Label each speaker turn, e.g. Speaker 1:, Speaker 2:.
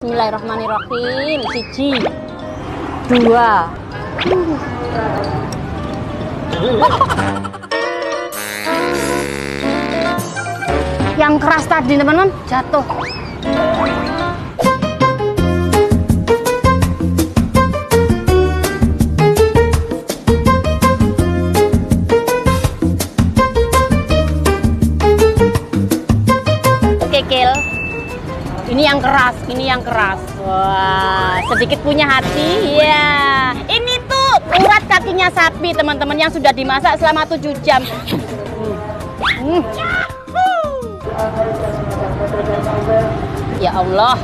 Speaker 1: Bismillahirrahmanirrahim. Siji, dua. Yang keras tadi teman-teman jatuh. Ini yang keras, ini yang keras. Wah, sedikit punya hati. Ya, ini tuh urat kakinya sapi, teman-teman yang sudah dimasak selama 7 jam. Hmm. Ya Allah.